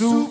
Su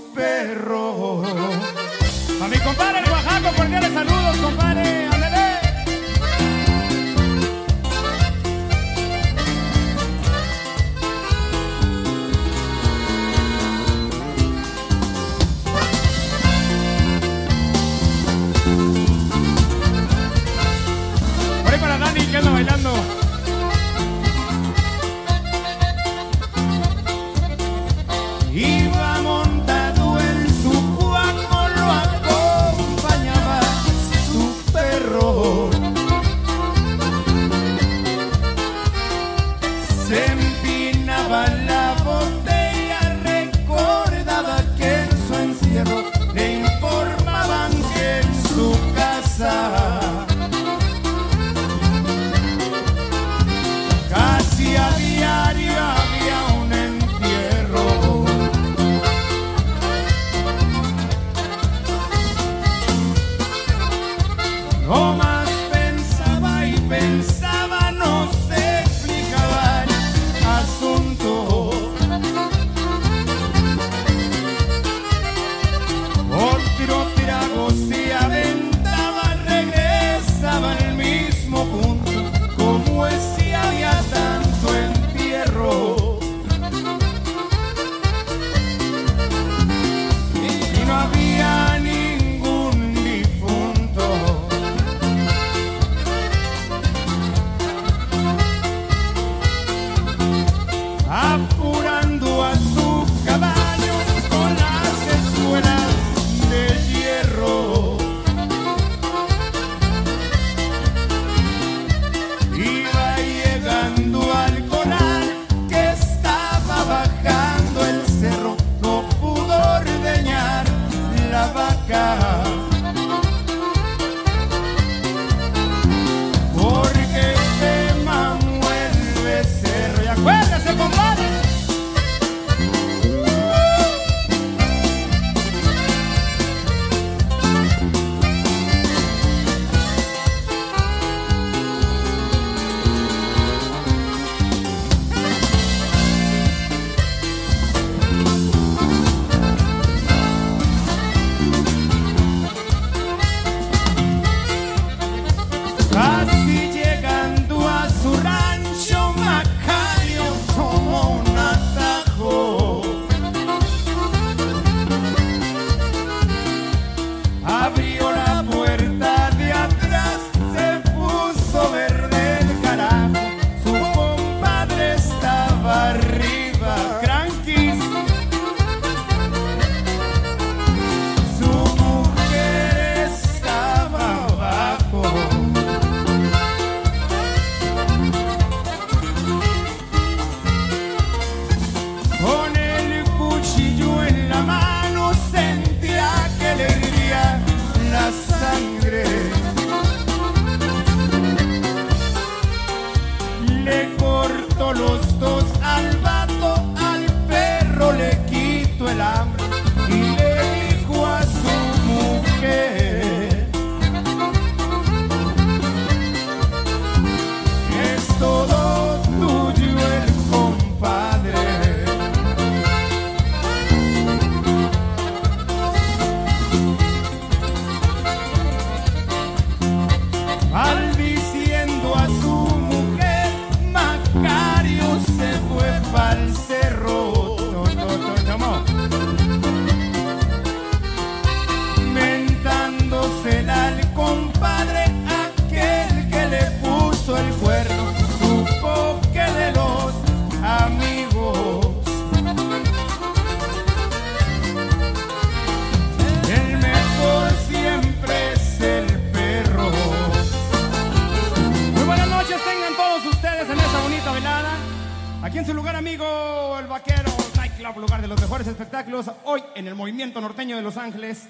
espectáculos hoy en el movimiento norteño de Los Ángeles.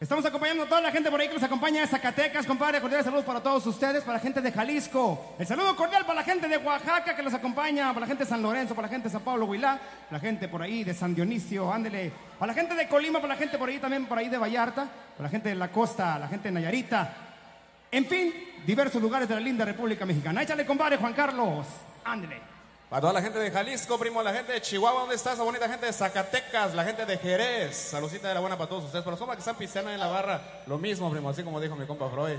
Estamos acompañando a toda la gente por ahí que nos acompaña de Zacatecas, compadre. Cordial saludos para todos ustedes, para la gente de Jalisco. El saludo cordial para la gente de Oaxaca que los acompaña, para la gente de San Lorenzo, para la gente de San Pablo, Huilá, la gente por ahí de San Dionisio, ándele. Para la gente de Colima, para la gente por ahí también, por ahí de Vallarta, para la gente de la costa, la gente de Nayarita. En fin, diversos lugares de la linda República Mexicana. Échale, compadre, Juan Carlos. Ándele. Para toda la gente de Jalisco, primo, la gente de Chihuahua, ¿dónde está esa bonita gente de Zacatecas? La gente de Jerez. Saludcita de la buena para todos ustedes. Para los compas que están pisteando en la barra, lo mismo, primo, así como dijo mi compa Freud.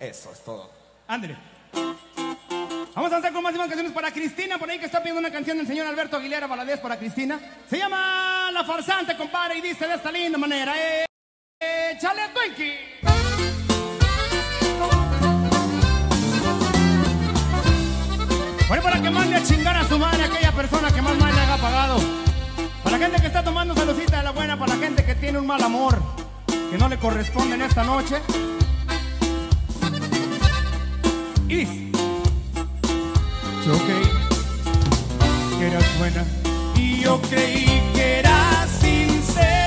Eso es todo. Ándale. Vamos a hacer con más y más canciones para Cristina, por ahí que está pidiendo una canción del señor Alberto Aguilera Valadez para Cristina. Se llama La Farsante, compadre, y dice de esta linda manera, eh, eh, ¡Chale, Twinkie! Bueno, para que mande a chingar a su madre aquella persona que más mal le haga pagado. Para la gente que está tomando saludcita de la buena, para la gente que tiene un mal amor que no le corresponde en esta noche. Y yo creí que eras buena y yo creí que eras sincera.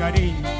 Mi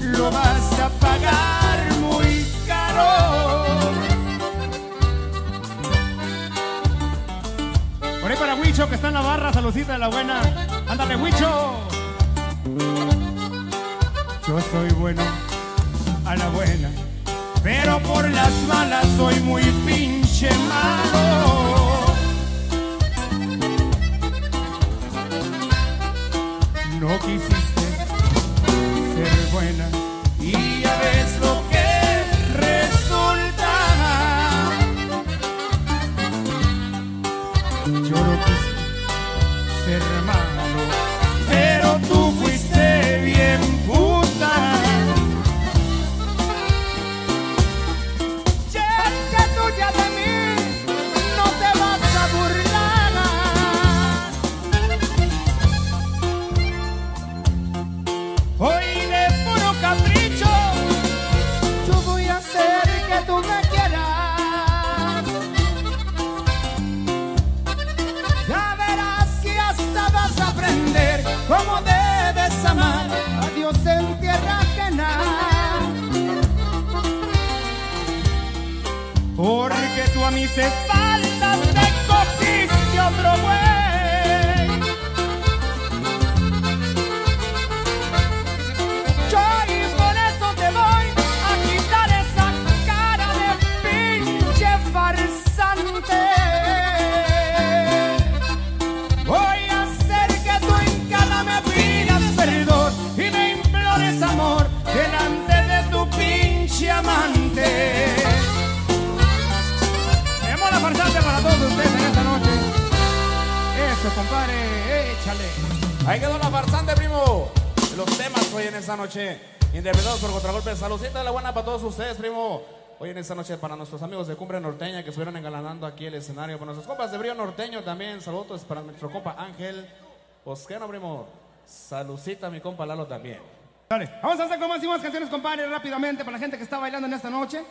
lo vas a pagar muy caro. Por ahí para Huicho que está en la barra, saludcita de la buena. Ándale, Huicho. Yo soy bueno a la buena, pero por las malas soy muy pinche malo. No quisiste join. Esta noche para nuestros amigos de Cumbre Norteña que estuvieron engalanando aquí el escenario. Para nuestros compas de Brío Norteño también. Saludos para nuestro compa Ángel. Pues qué no, primo. Saludcita a mi compa Lalo también. Dale, vamos a hacer con más y más canciones, compadre, rápidamente, para la gente que está bailando en esta noche.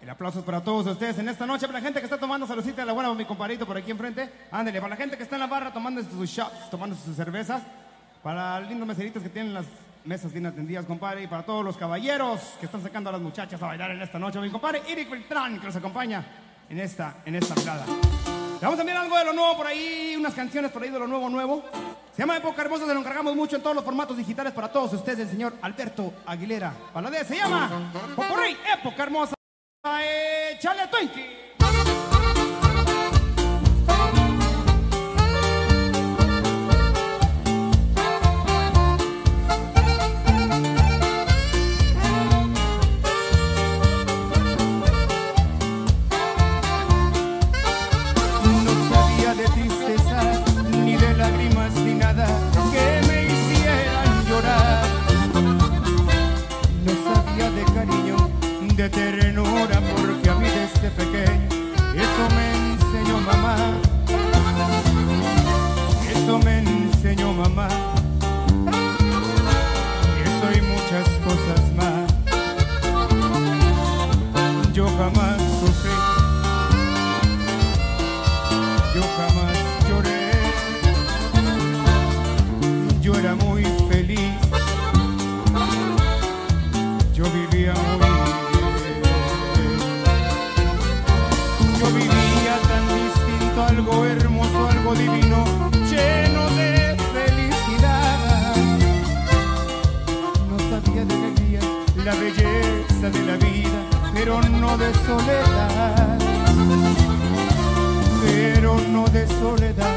El aplauso para todos ustedes en esta noche, para la gente que está tomando saludcita de la buena, mi compadrito por aquí enfrente. Ándale, para la gente que está en la barra tomando sus shots, tomando sus cervezas. Para lindos meseritos que tienen las mesas bien atendidas, compadre. Y para todos los caballeros que están sacando a las muchachas a bailar en esta noche, mi compadre Eric Beltrán, que nos acompaña en esta, en esta vamos a enviar algo de lo nuevo por ahí, unas canciones por ahí de lo nuevo, nuevo. Se llama Época Hermosa, se lo encargamos mucho en todos los formatos digitales para todos ustedes, el señor Alberto Aguilera Paladez. Se llama Poporrey, Época Hermosa. Échale Twinkie. Divino, lleno de felicidad. No sabía de alegría, la belleza de la vida, pero no de soledad pero no de soledad.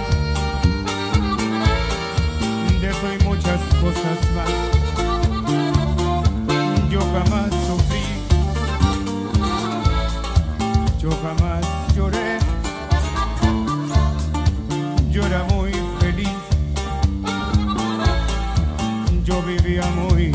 De eso muchas cosas más. Yo jamás sufrí, yo jamás Yo era muy feliz, yo vivía muy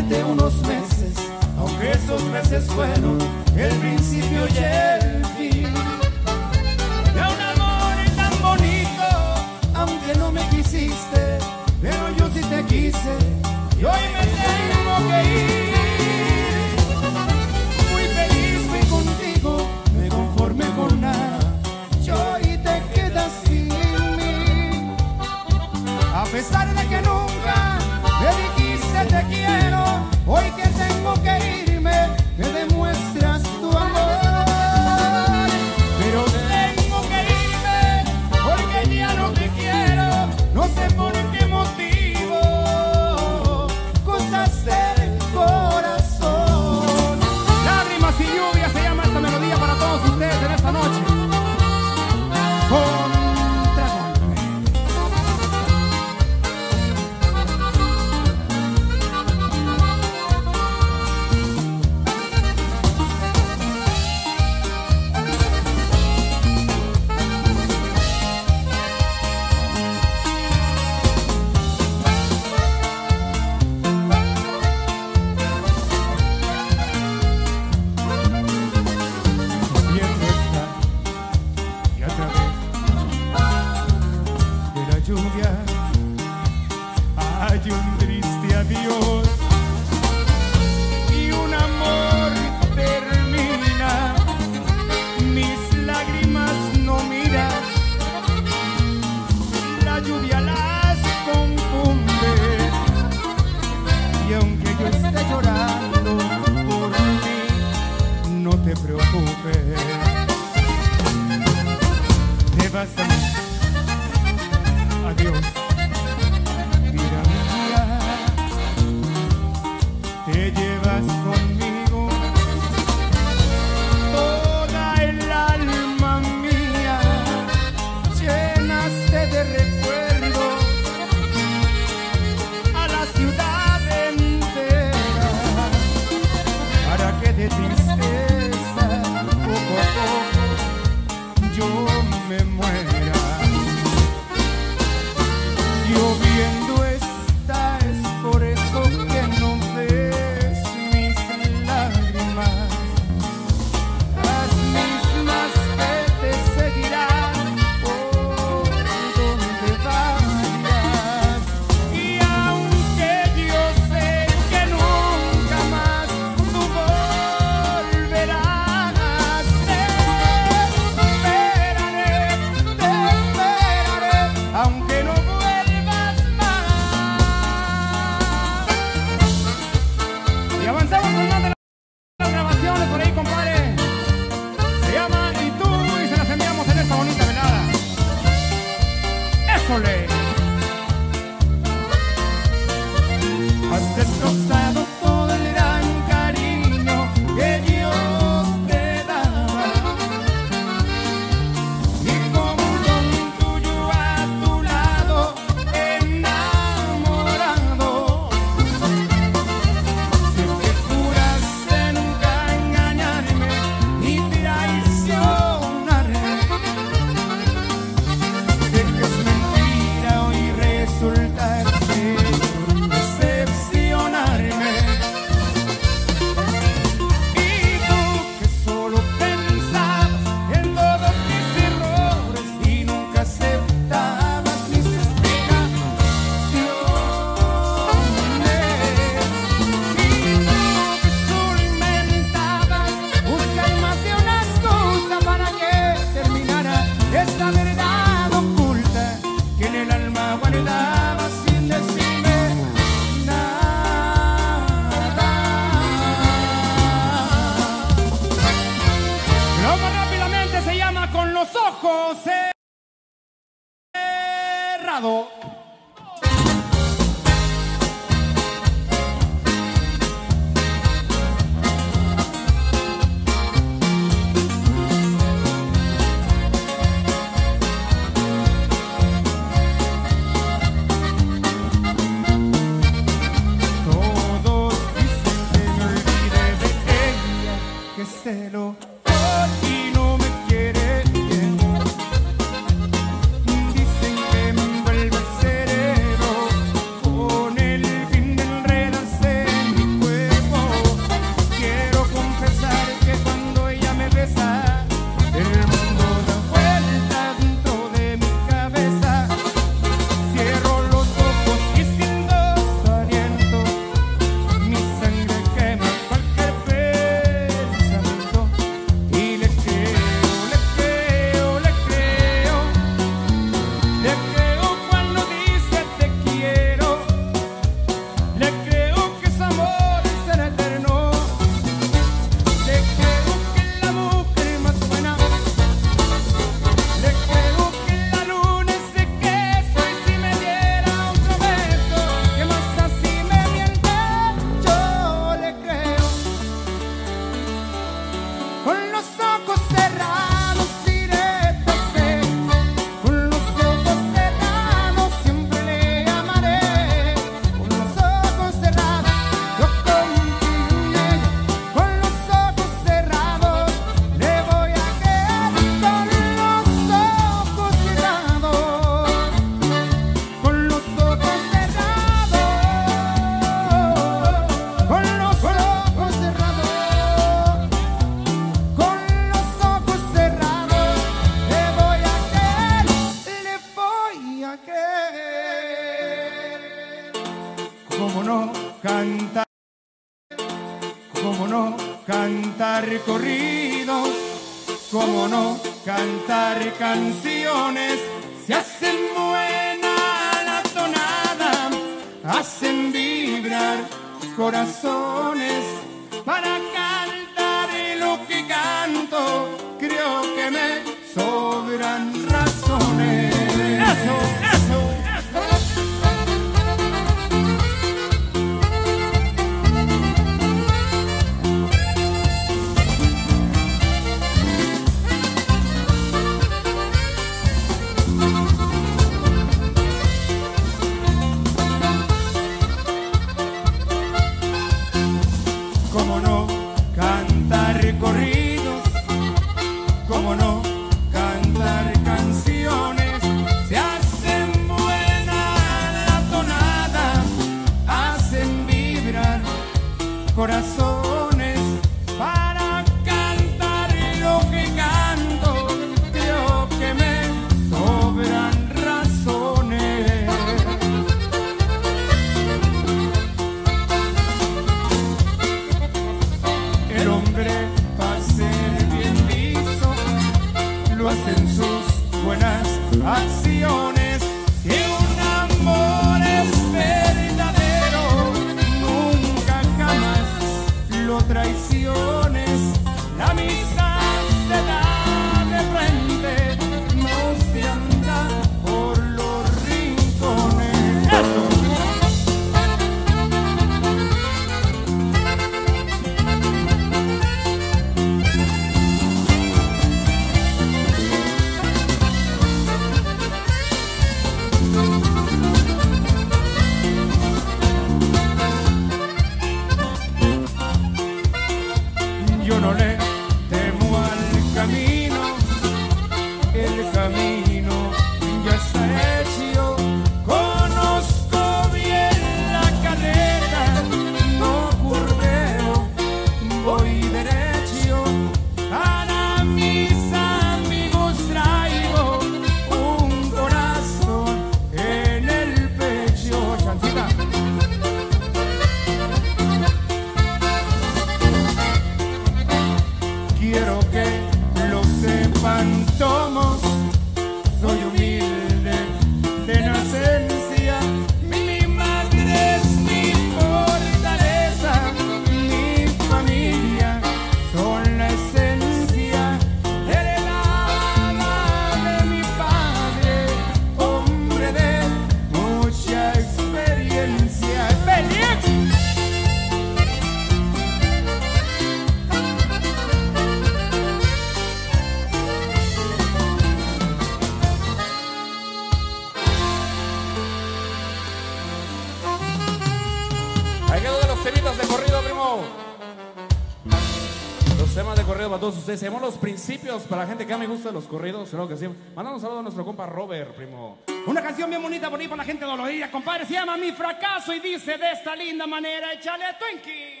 Temas de corrido para todos ustedes. Hemos los principios para la gente que a mí gusta los corridos. Creo que sí. Mandamos un saludo a nuestro compa Robert, primo. Una canción bien bonita por ahí para la gente dolorida, compadre. Se llama Mi Fracaso y dice de esta linda manera: Échale a Twinkie.